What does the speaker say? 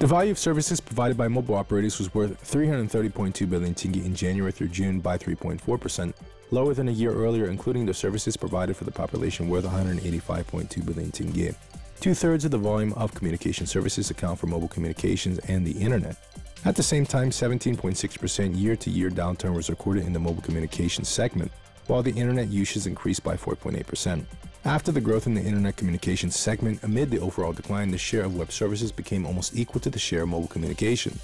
The value of services provided by mobile operators was worth 330.2 billion tenge in January through June by 3.4%, lower than a year earlier, including the services provided for the population worth 185.2 billion tenge. Two thirds of the volume of communication services account for mobile communications and the internet. At the same time, 17.6% year to year downturn was recorded in the mobile communications segment, while the internet usage increased by 4.8%. After the growth in the internet communications segment, amid the overall decline, the share of web services became almost equal to the share of mobile communication.